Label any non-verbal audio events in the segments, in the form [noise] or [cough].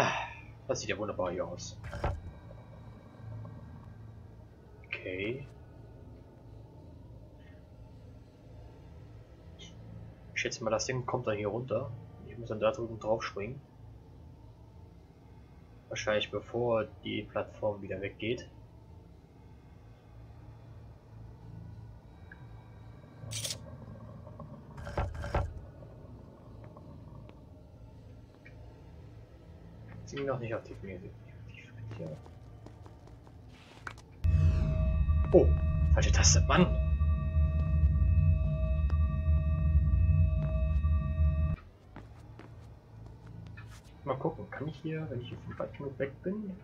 Ah, das sieht ja wunderbar hier aus. Okay. Ich schätze mal, das Ding kommt dann hier runter. Ich muss dann da drüben drauf springen. Wahrscheinlich bevor die Plattform wieder weggeht. Sie noch nicht aktiv. Oh, falsche Taste, Mann! Mal gucken, kann ich hier, wenn ich jetzt weit genug weg bin,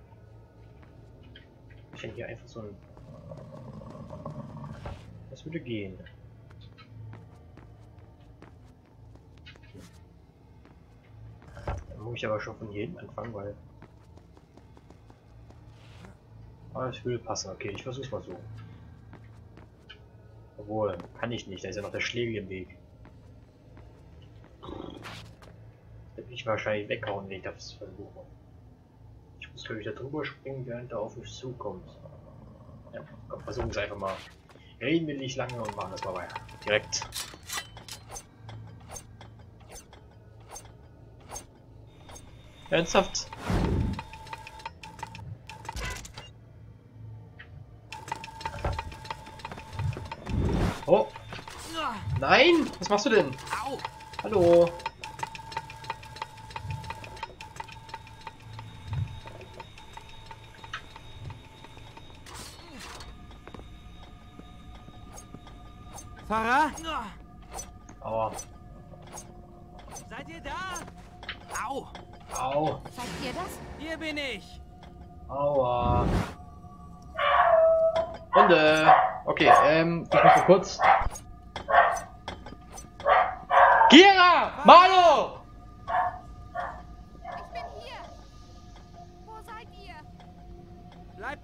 ich denn hier einfach so ein... Das würde gehen. Muss ich aber schon von hier hinten anfangen, weil... Es würde passen. Okay, ich versuch's mal so. Obwohl, kann ich nicht, da ist ja noch der Schläger im Weg. wird mich wahrscheinlich weghauen, wenn ich das versuche. Ich muss glaube ich da drüber springen, während er auf mich zukommt. Ja, komm, versuchen wir es einfach mal. Reden wir nicht lange und machen das mal weiter. Direkt. Ernsthaft? Oh! Nein! Was machst du denn? Hallo!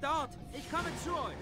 Dort! Ich komme zu euch!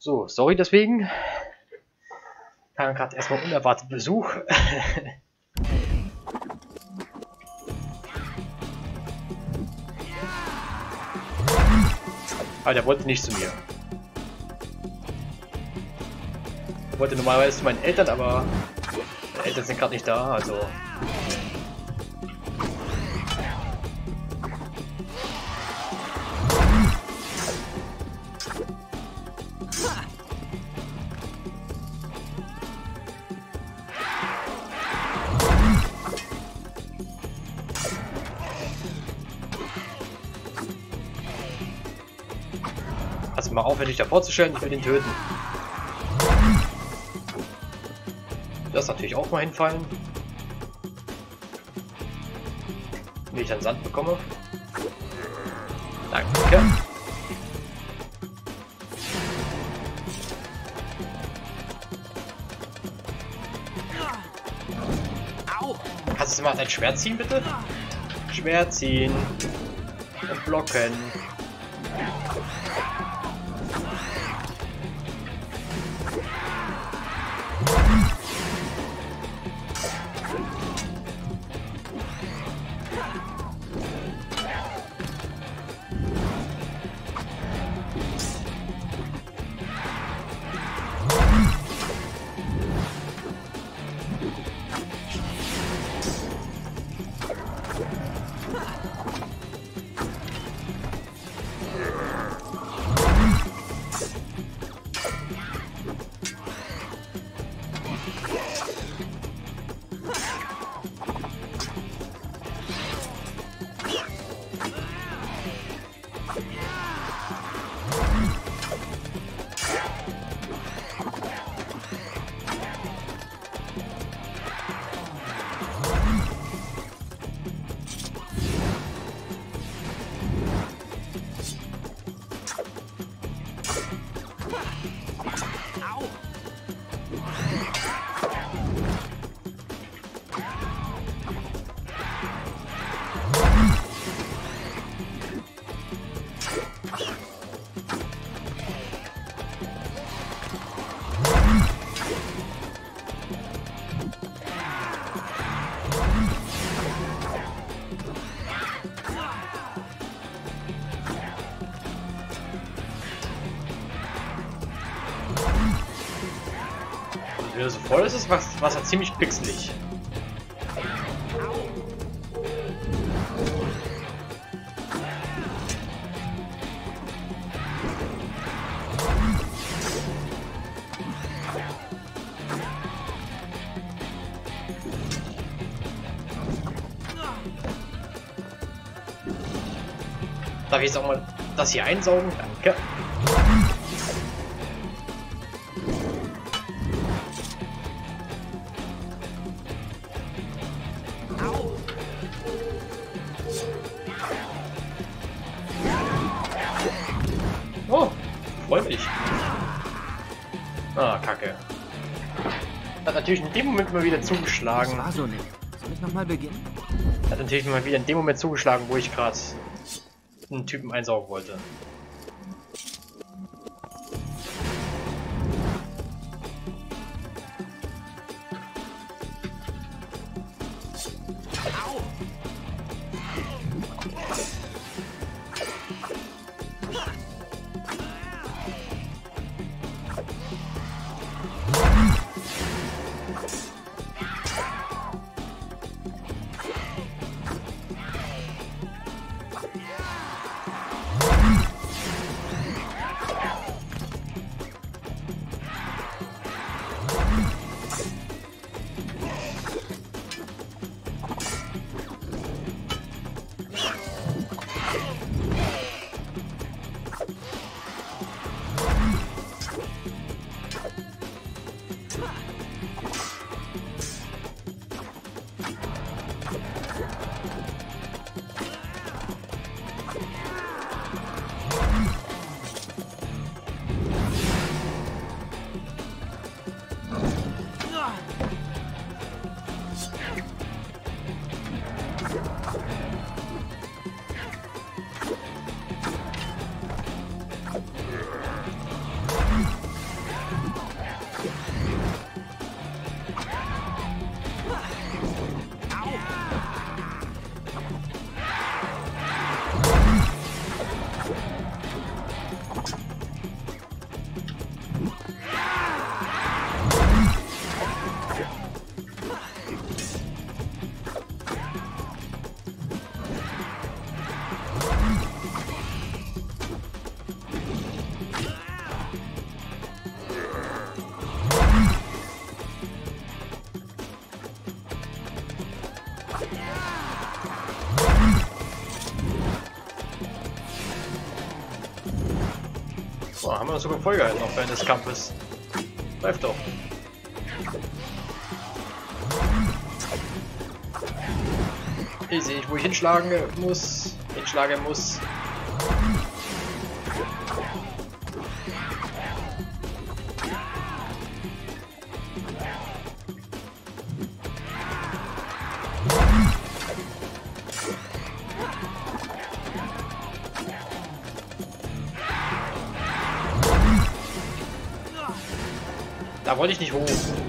So, sorry deswegen. Kam gerade erstmal unerwartet Besuch. [laughs] Aber der wollte nicht zu mir. Er wollte normalerweise zu meinen Eltern, aber meine Eltern sind gerade nicht da, also Also mal aufwendig da vorzustellen, ich will den töten. Das natürlich auch mal hinfallen. Wenn ich dann Sand bekomme. Danke. Kannst du mal dein Schwert ziehen, bitte? Schwert ziehen. Und blocken. Voll ist, das Wasser ziemlich pixelig. Darf ich jetzt auch mal das hier einsaugen? Danke. Dem Moment mal wieder Das zugeschlagen. war so nicht. Soll ich nochmal beginnen? Hat natürlich mal wieder in dem Moment zugeschlagen, wo ich gerade einen Typen einsaugen wollte. Haben wir sogar vollgehalten auch während des Kampfes. Läuft doch. Hier sehe ich, wo ich hinschlagen muss. Hinschlagen muss. Wollte ich nicht hoch.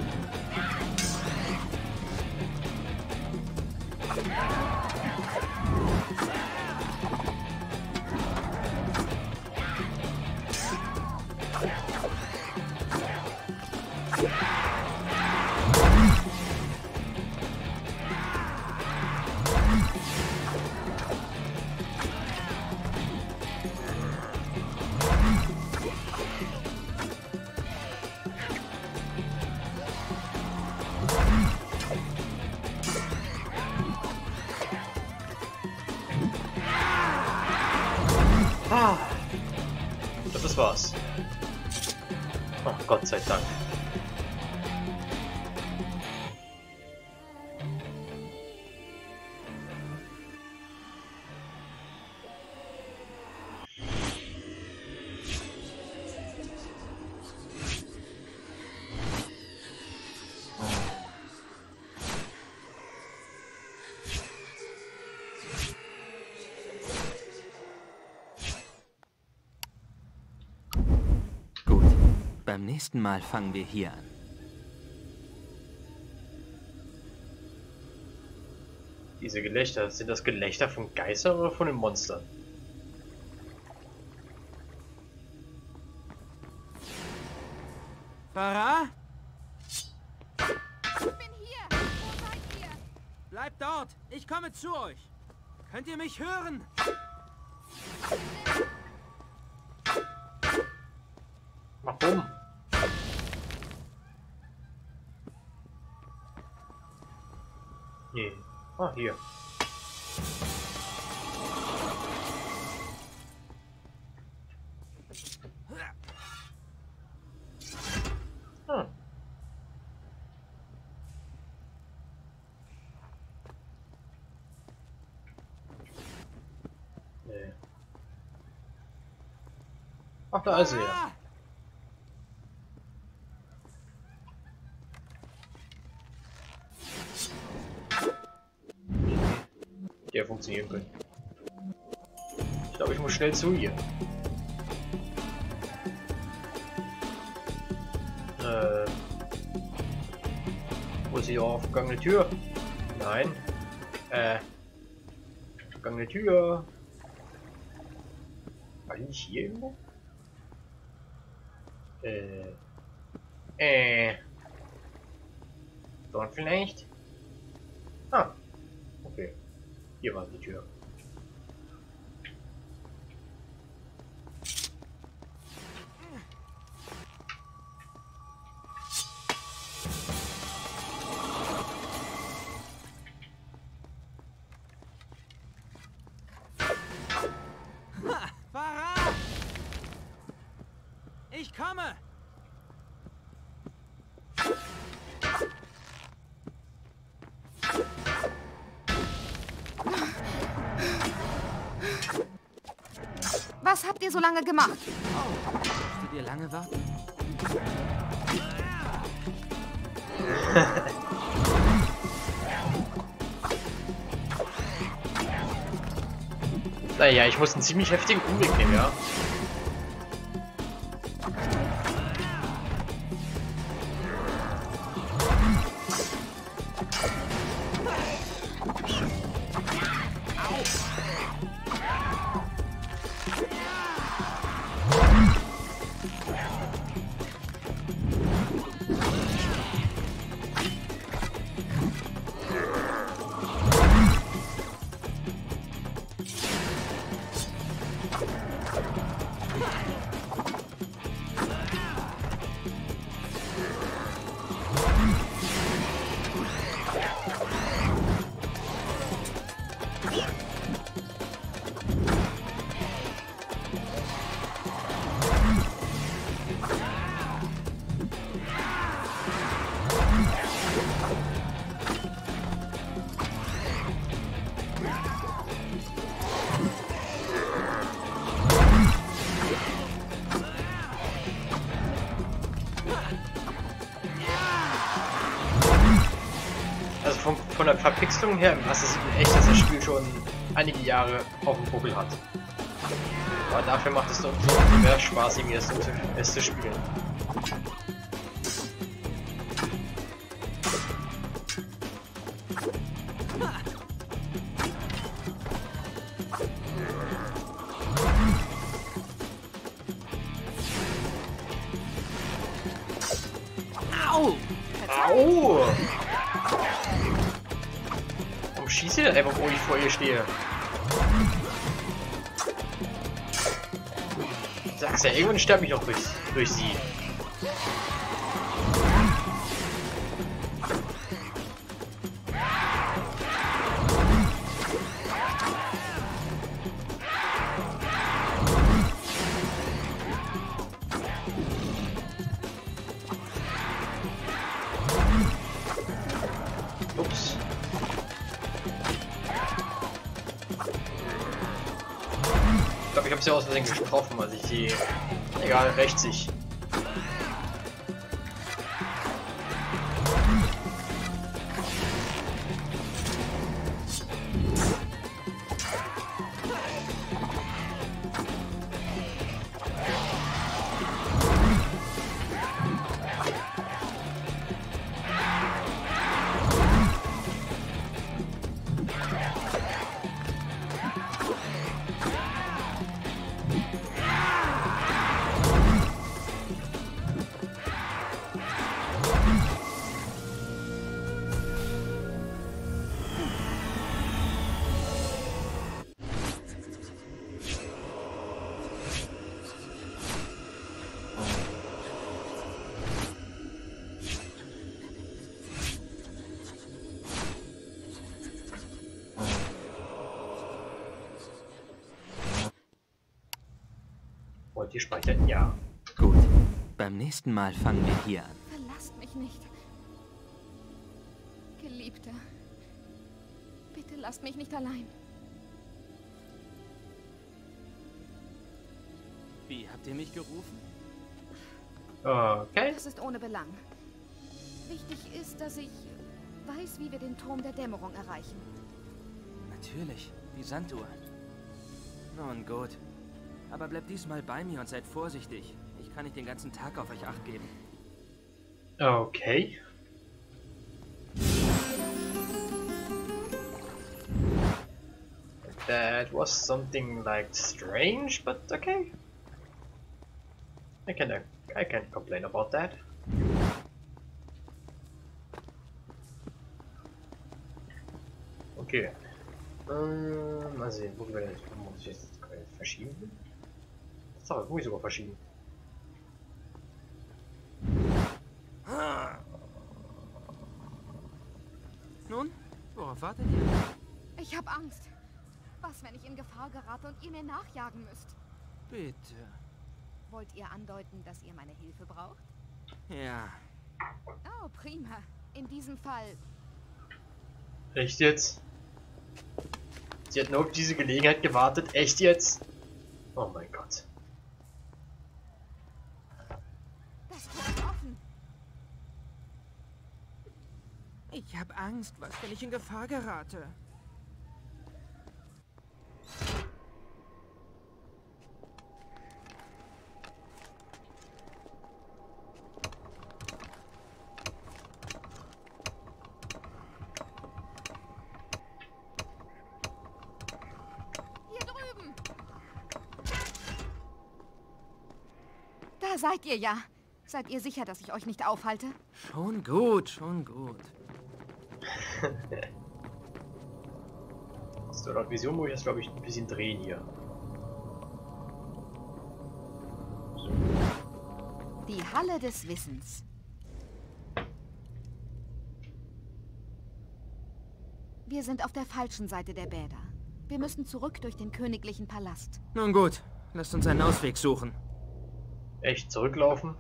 Ach, Gott Beim nächsten Mal fangen wir hier an. Diese Gelächter, sind das Gelächter von Geistern oder von den Monstern? Para? Ich bin hier! Wo seid ihr? Bleibt dort! Ich komme zu euch! Könnt ihr mich hören? Ah, hier. Hm. Ach, da ist er. Funktionieren können. Ich glaube, ich muss schnell zu ihr. Äh. Wo ist die aufgegangene Tür? Nein. Äh. Vergangene Tür. War die nicht hier irgendwo? Äh. Äh. Dort vielleicht? Ah. Okay. Hier war die Tür. Was habt ihr so lange gemacht? Oh, musstet ihr lange warten? Naja, ich muss einen ziemlich heftigen Umweg nehmen, ja. Verpixelung her, was ist echt, dass das Spiel schon einige Jahre auf dem Buckel hat. Aber dafür macht es doch so mehr Spaß, irgendwie das es zu spielen. Stehe? Sag's ja, irgendwann sterbe ich noch durch, durch sie. Ich ich sie aus Versehen getroffen, als ich sie... Egal, rechts sich. Wollt ihr speichern? Ja. Gut. Beim nächsten Mal fangen wir hier an. Verlasst mich nicht. Geliebter. Bitte lasst mich nicht allein. Wie, habt ihr mich gerufen? Okay. Das ist ohne Belang. Wichtig ist, dass ich weiß, wie wir den Turm der Dämmerung erreichen. Natürlich, die Sanduhr. Nun gut. Aber bleibt diesmal bei mir und seid vorsichtig. Ich kann nicht den ganzen Tag auf euch acht geben. Okay. That was something like strange, but okay. I can I can't complain about that. Okay. Ähm, mal sehen, wo wir denn jetzt verschieben? So, muss ich sogar verschieben. Nun, worauf wartet ihr? Ich habe Angst. Was, wenn ich in Gefahr gerate und ihr mir nachjagen müsst? Bitte. Wollt ihr andeuten, dass ihr meine Hilfe braucht? Ja. Oh, prima. In diesem Fall Echt jetzt? Sie hat nur auf diese Gelegenheit gewartet. Echt jetzt? Oh mein Gott. das Tor ist offen. Ich habe Angst. Was, wenn ich in Gefahr gerate? Hier drüben. Da seid ihr ja. Seid ihr sicher, dass ich euch nicht aufhalte? Schon gut, schon gut. So, laut Vision muss ich das, glaube ich, ein bisschen drehen hier. Die Halle des Wissens. Wir sind auf der falschen Seite der Bäder. Wir müssen zurück durch den königlichen Palast. Nun gut, lasst uns einen Ausweg suchen. Echt zurücklaufen?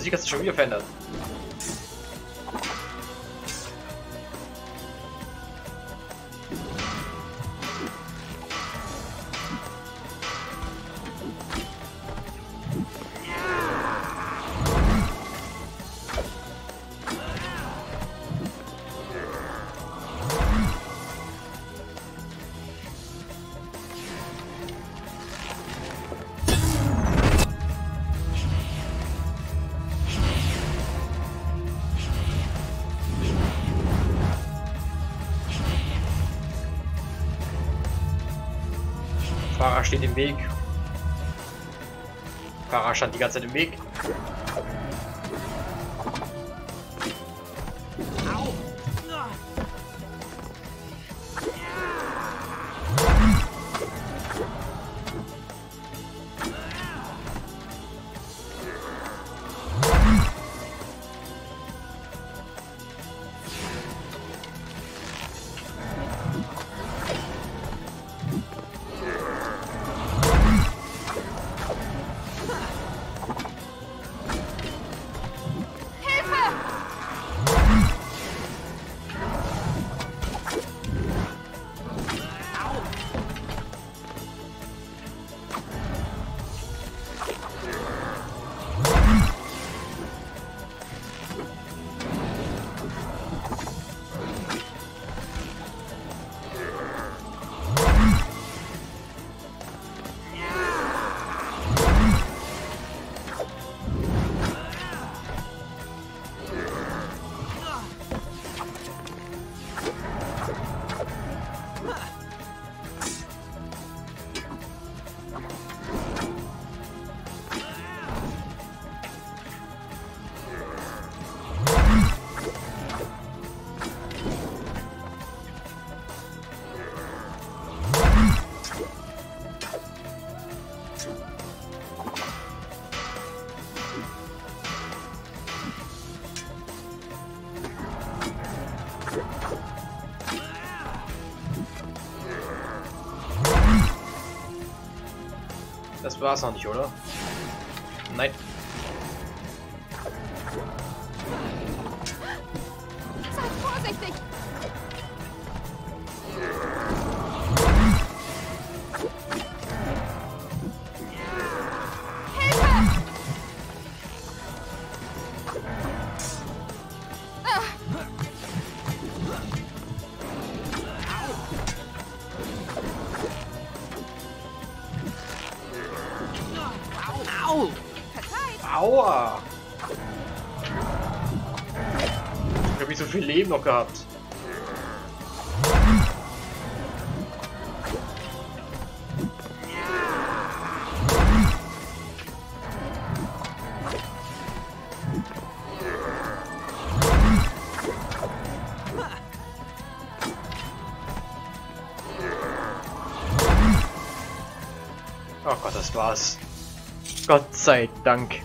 Musik hat sich schon wieder verändert. Fahrer steht im Weg. Fahrer stand die ganze Zeit im Weg. War's noch nicht, oder? Leben noch gehabt. Oh Gott, das war's. Gott sei Dank.